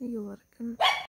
You're welcome.